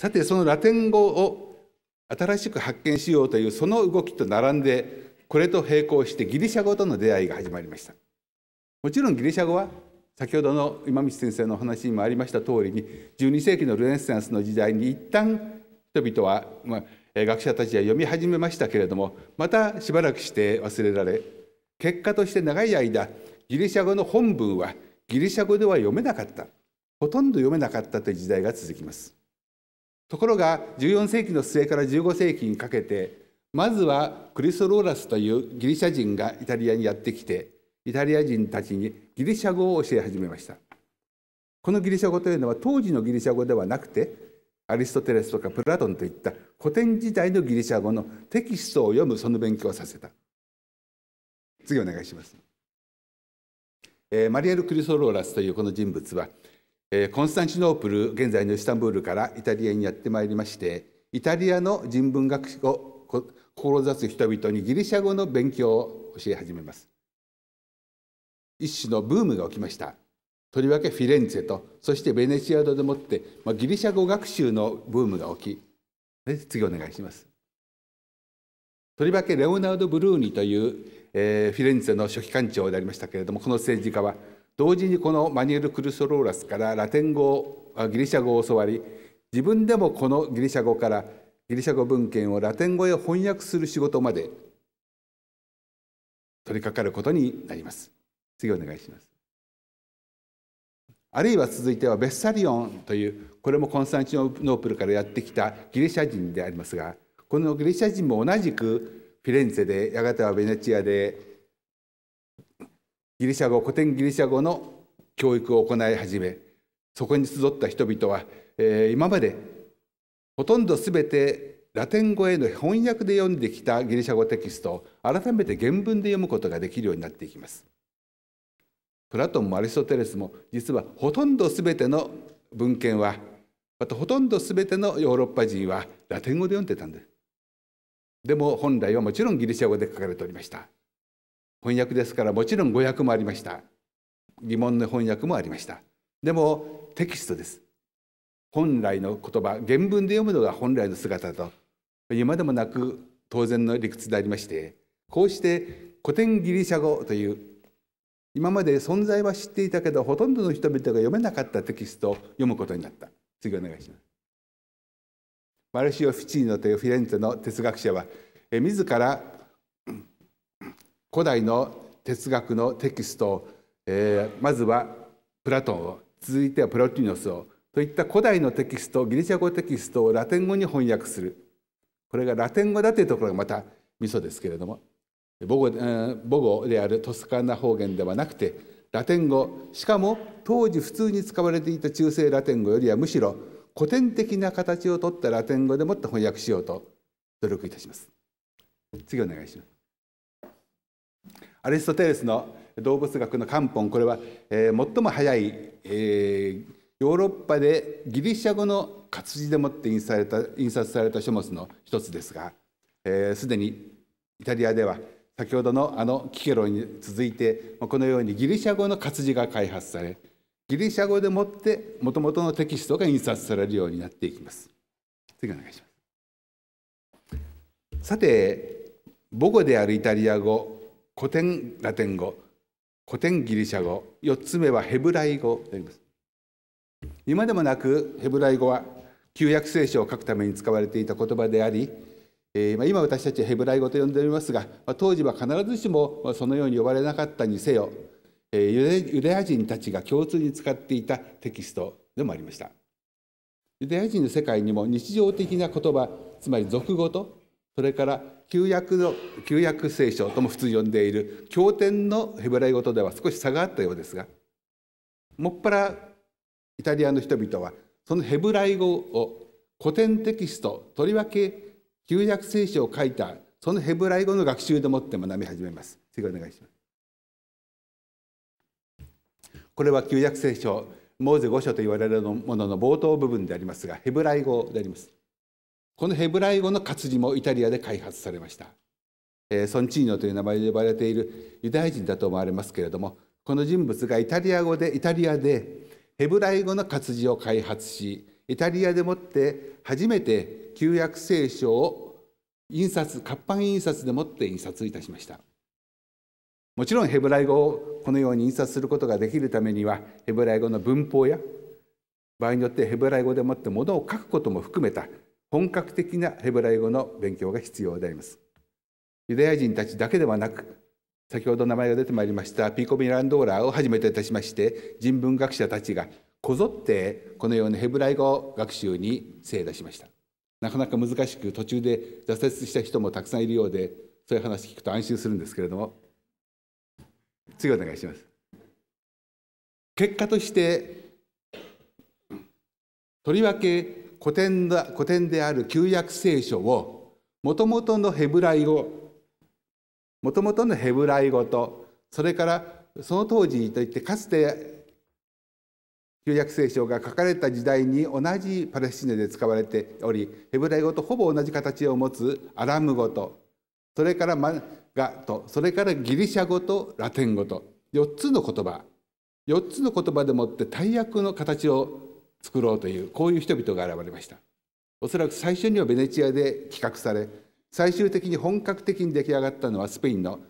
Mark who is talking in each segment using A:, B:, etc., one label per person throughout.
A: さてそのラテン語を新しく発見しようというその動きと並んでこれと並行してギリシャ語との出会いが始まりました。もちろんギリシャ語は先ほどの今道先生のお話にもありました通りに12世紀のルネッサンスの時代に一旦人々は、まあ、学者たちは読み始めましたけれどもまたしばらくして忘れられ結果として長い間ギリシャ語の本文はギリシャ語では読めなかった。ほとんど読めなかったという時代が続きます。ところが14世紀の末から15世紀にかけてまずはクリストローラスというギリシャ人がイタリアにやってきてイタリア人たちにギリシャ語を教え始めました。このギリシャ語というのは当時のギリシャ語ではなくてアリストテレスとかプラトンといった古典時代のギリシャ語のテキストを読むその勉強をさせた。次お願いします、えー、マリエル・クリソローラスというこの人物は、コンスタンチノープル現在のイスタンブールからイタリアにやってまいりましてイタリアの人文学を志す人々にギリシャ語の勉強を教え始めます。一種のブームが起きました。とりわけフィレンツェとそしてベネチアドでもって、まあ、ギリシャ語学習のブームが起き次お願いします。とりわけレオナルド・ブルーニという、えー、フィレンツェの書記官長でありましたけれどもこの政治家は同時にこのマニュエル・クルソローラスからラテン語ギリシャ語を教わり自分でもこのギリシャ語からギリシャ語文献をラテン語へ翻訳する仕事まで取り掛かることになります。次お願いします。あるいは続いてはベッサリオンというこれもコンスタンチノープルからやってきたギリシャ人でありますがこのギリシャ人も同じくフィレンツェでやがてはベネチアでギリシャ語古典ギリシャ語の教育を行い始めそこに集った人々は、えー、今までほとんど全てラテン語への翻訳で読んできたギリシャ語テキストを改めて原文で読むことができるようになっていきます。プラトンもアリストテレスも実はほとんど全ての文献はまたほとんど全てのヨーロッパ人はラテン語で読んでたんです。でも本来はもちろんギリシャ語で書かれておりました。翻訳ですからもちろん語訳もありました。疑問の翻訳もありました。でもテキストです。本来の言葉原文で読むのが本来の姿と今でもなく当然の理屈でありましてこうして古典ギリシャ語という今まで存在は知っていたけどほとんどの人々が読めなかったテキストを読むことになった次お願いしますマルシオ・フィチーノというフィレンツェの哲学者は自ら古代の哲学のテキストを、えー、まずはプラトンを続いてはプロティノスをといった古代のテキストギリシャ語テキストをラテン語に翻訳する。これがラテン語だというところがまたミソですけれども。母語母語であるトスカーナ方言ではなくてラテン語。しかも当時普通に使われていた中世ラテン語よりはむしろ古典的な形をとったラテン語でもって翻訳しようと努力いたします。次お願いします。アリストテレスの動物学の漢本これは、えー、最も早い、えー、ヨーロッパでギリシャ語の活字でもって印刷された印刷された書物の一つですがすで、えー、にイタリアでは先ほどのあのキケロに続いてこのようにギリシャ語の活字が開発されギリシャ語でもってもともとのテキストが印刷されるようになっていきます。次お願いします。さて母語であるイタリア語古典ラテン語古典ギリシャ語4つ目はヘブライ語であります。今でもなくヘブライ語は旧約聖書を書くために使われていた言葉であり今私たちヘブライ語と呼んでおりますが当時は必ずしもそのように呼ばれなかったにせよユダヤ人たちが共通に使っていたテキストでもありましたユダヤ人の世界にも日常的な言葉つまり俗語とそれから旧約の旧約聖書とも普通呼んでいる経典のヘブライ語とでは少し差があったようですがもっぱらイタリアの人々はそのヘブライ語を古典テキストとりわけ旧約聖書を書いたそのヘブライ語の学習でもって学び始めます。次お願いします。これは旧約聖書モーゼ五書と言われるものの冒頭部分でありますがヘブライ語であります。このヘブライ語の活字もイタリアで開発されました。えー、ソンチーノという名前で呼ばれているユダヤ人だと思われますけれどもこの人物がイタリア語でイタリアでヘブライ語の活字を開発しイタリアでもって初めて旧約聖書を印刷活版印刷でもって印刷いたしましたもちろんヘブライ語をこのように印刷することができるためにはヘブライ語の文法や場合によってヘブライ語でもってものを書くことも含めた本格的なヘブライ語の勉強が必要であります。ユダヤ人たちだけではなく先ほど名前が出てまいりましたピーコ・ミランドーラーをはじめといたしまして人文学者たちがこぞってこのようにヘブライ語学習に精出しました。なかなか難しく途中で挫折した人もたくさんいるようでそういう話聞くと安心するんですけれども。次お願いします。結果としてとりわけ古典だ古典である旧約聖書をもともとのヘブライ語もともとのヘブライ語とそれからその当時といってかつて旧約聖書が書かれた時代に同じパレスチナで使われておりヘブライ語とほぼ同じ形を持つアラム語とそれからマガとそれからギリシャ語とラテン語と4つの言葉。4つの言葉でもって大役の形を作ろうというこういう人々が現れました。おそらく最初にはベネチアで企画され最終的に本格的に出来上がったのはスペインの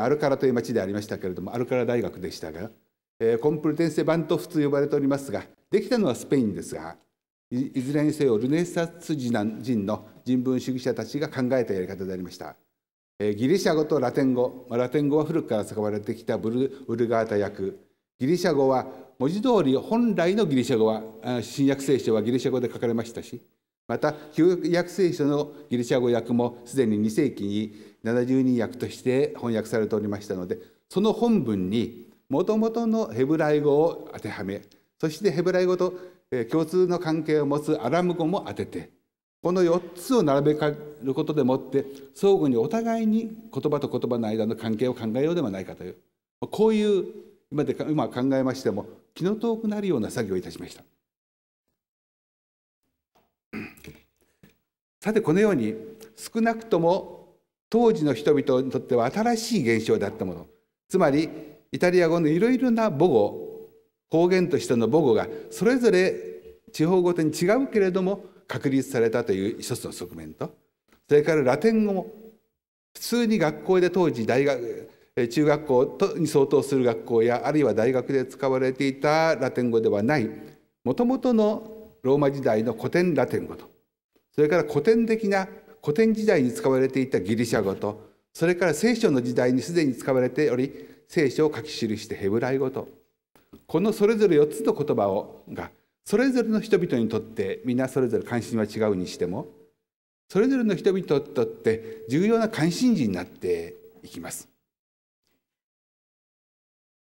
A: アルカラという町でありましたけれどもアルカラ大学でしたがコンプルテンセ・バントフと呼ばれておりますができたのはスペインですがいずれにせよルネサス人の人文主義者たちが考えたやり方でありました。ギリシャ語とラテン語ラテン語は古くから使われてきたブルウルガータ訳。ギリシャ語は文字通り本来のギリシャ語は新約聖書はギリシャ語で書かれましたしまた旧約聖書のギリシャ語訳もすでに2世紀に70人訳として翻訳されておりましたのでその本文にもともとのヘブライ語を当てはめそしてヘブライ語と共通の関係を持つアラム語も当ててこの4つを並べかることでもって相互にお互いに言葉と言葉の間の関係を考えようではないかというこういう今で今考えましても気の遠くなるような作業をいたしました。さてこのように少なくとも当時の人々にとっては新しい現象であったものつまりイタリア語のいろいろな母語方言としての母語がそれぞれ地方ごとに違うけれども確立されたという一つの側面とそれからラテン語も普通に学校で当時大学中学校に相当する学校やあるいは大学で使われていたラテン語ではないもともとのローマ時代の古典ラテン語とそれから古典的な古典時代に使われていたギリシャ語とそれから聖書の時代にすでに使われており聖書を書き記してヘブライ語とこのそれぞれ4つの言葉をがそれぞれの人々にとって皆それぞれ関心は違うにしてもそれぞれの人々にとって重要な関心事になっていきます。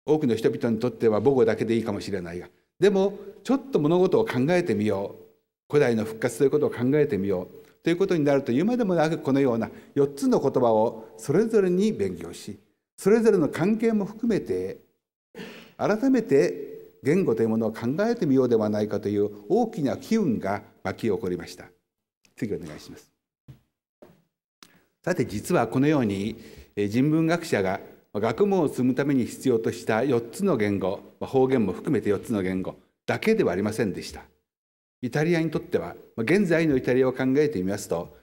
A: 多くの人々にとっては母語だけでいいかもしれないがでもちょっと物事を考えてみよう。古代の復活ということを考えてみよう。ということになると言うまでもなくこのような4つの言葉をそれぞれに勉強しそれぞれの関係も含めて改めて言語というものを考えてみようではないかという大きな機運が巻き起こりました。次お願いします。さて実はこのように人文学者が学問を積むために必要とした4つの言語方言も含めて4つの言語だけではありませんでした。イタリアにとっては現在のイタリアを考えてみますと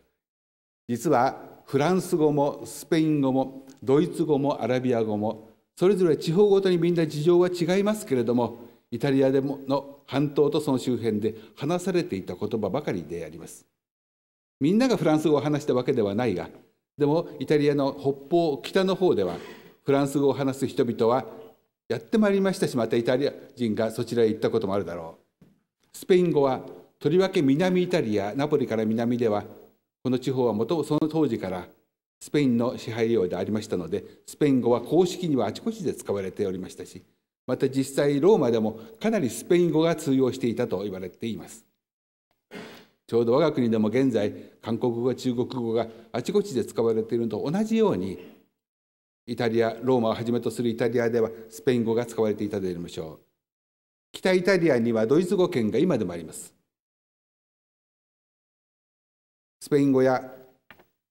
A: 実はフランス語もスペイン語もドイツ語もアラビア語もそれぞれ地方ごとにみんな事情は違いますけれどもイタリアでもの半島とその周辺で話されていた言葉ばかりであります。みんながフランス語を話したわけではないがでもイタリアの北方北の方ではフランス語を話す人々はやってまいりましたしまたイタリア人がそちらへ行ったこともあるだろう。スペイン語はとりわけ南イタリアナポリから南ではこの地方は元その当時からスペインの支配領でありましたのでスペイン語は公式にはあちこちで使われておりましたしまた実際ローマでもかなりスペイン語が通用していたと言われています。ちょうど我が国でも現在韓国語中国語があちこちで使われているのと同じようにイタリアローマをはじめとするイタリアではスペイン語が使われていたでありましょう。北イタリアにはドイツ語圏が今でもあります。スペイン語や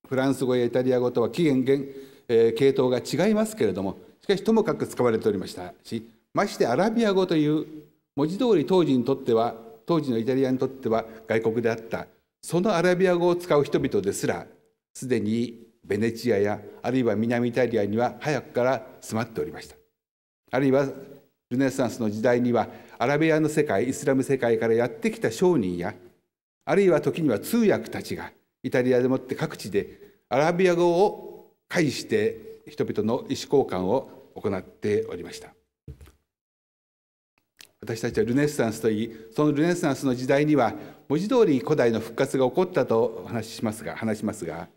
A: フランス語やイタリア語とは起源源、えー、系統が違いますけれどもしかしともかく使われておりました。しましてアラビア語という文字通り当時にとっては当時のイタリアにとっては外国であったそのアラビア語を使う人々ですらすでにベネチアやあるいは南イタリアには早くから住まっておりました。あるいはルネサンスの時代にはアラビアの世界イスラム世界からやってきた商人やあるいは時には通訳たちがイタリアでもって各地でアラビア語を介して人々の意思交換を行っておりました。私たちはルネッサンスといいそのルネッサンスの時代には文字通り古代の復活が起こったと話しますが話しますが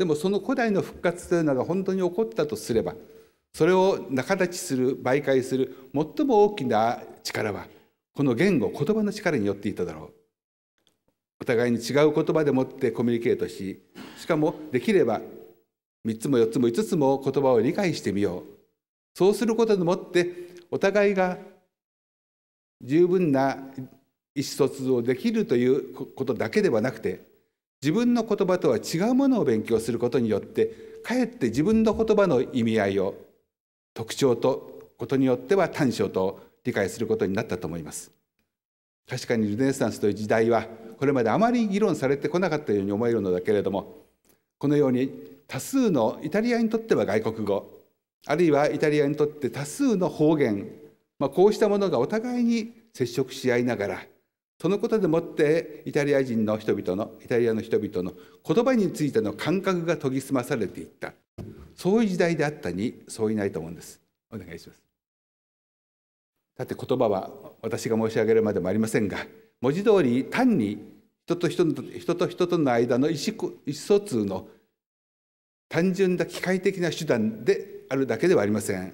A: でもその古代の復活というのが本当に起こったとすればそれを仲立ちする媒介する最も大きな力はこの言語言葉の力によっていただろう。お互いに違う言葉でもってコミュニケートししかもできれば3つも4つも5つも言葉を理解してみよう。そうすることでもってお互いが十分な意思疎通をできるということだけではなくて自分の言葉とは違うものを勉強することによってかえって自分の言葉の意味合いを特徴とことによっては短所と理解することになったと思います。確かにルネサンスという時代はこれまであまり議論されてこなかったように思えるのだけれどもこのように多数のイタリアにとっては外国語あるいはイタリアにとって多数の方言、まあ、こうしたものがお互いに接触し合いながらそのことでもってイタリア人の人々のイタリアの人々の言葉についての感覚が研ぎ澄まされていった。そういう時代であったにそういないと思うんです。お願いします。だって言葉は私が申し上げるまでもありませんが文字通り単に人と人と人と人との間の意思意思疎通の単純な機械的な手段であるだけではありません。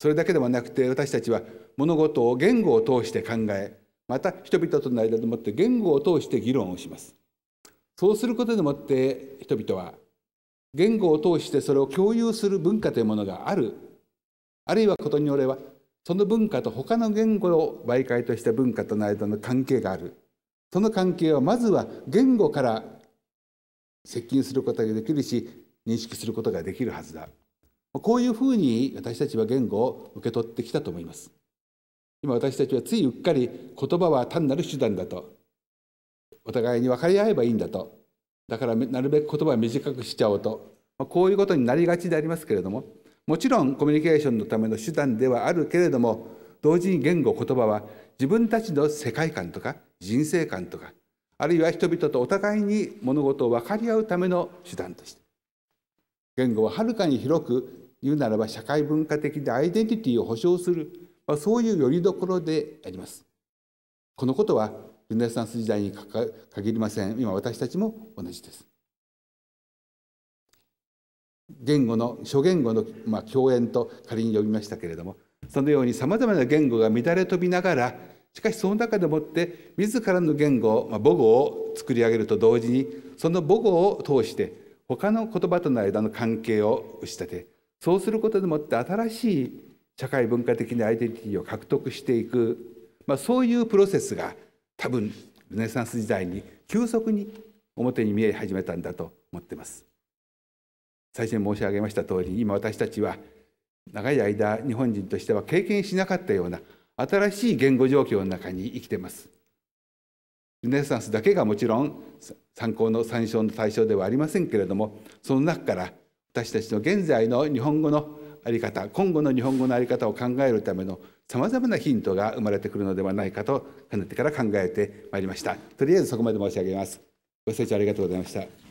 A: それだけではなくて私たちは物事を言語を通して考えまた人々との間でもって言語を通して議論をします。そうすることでもって人々は言語を通してそれを共有する文化というものがある。あるいはことによればその文化と他の言語を媒介とした文化との間の関係がある。その関係はまずは言語から接近することができるし認識することができるはずだ。こういうふうに私たちは言語を受け取ってきたと思います。今私たちはついうっかり言葉は単なる手段だと。お互いに分かり合えばいいんだと。だからなるべく言葉を短くしちゃおうと。こういうことになりがちでありますけれども。もちろんコミュニケーションのための手段ではあるけれども同時に言語言葉は自分たちの世界観とか人生観とかあるいは人々とお互いに物事を分かり合うための手段として。言語ははるかに広く言うならば社会文化的なアイデンティティを保障する、まあ、そういうよりどころであります。このことはルネサンス時代に限りません今私たちも同じです。言語の諸言語の、まあ、共演と仮に呼びましたけれどもそのようにさまざまな言語が乱れ飛びながらしかしその中でもって自らの言語、まあ、母語を作り上げると同時にその母語を通して他の言葉との間の関係を打ち立てそうすることでもって新しい社会文化的なアイデンティティを獲得していく、まあ、そういうプロセスが多分ルネサンス時代に急速に表に見え始めたんだと思っています。最初に申し上げました通り今私たちは長い間日本人としては経験しなかったような新しい言語状況の中に生きています。ルネサンスだけがもちろん参考の参照の対象ではありませんけれどもその中から私たちの現在の日本語の在り方今後の日本語の在り方を考えるためのさまざまなヒントが生まれてくるのではないかとかねてから考えてまいりました。とりあえずそこまで申し上げます。ご清聴ありがとうございました。